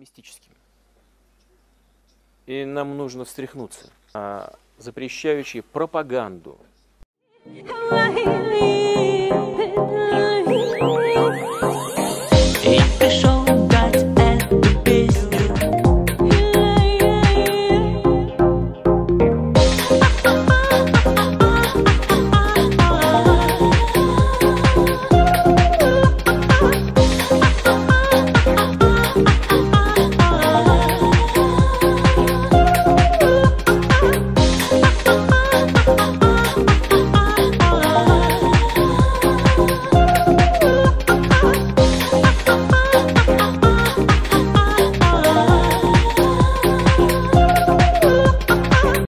пессимистическими. И нам нужно встряхнуться, а запрещающие пропаганду. Hey.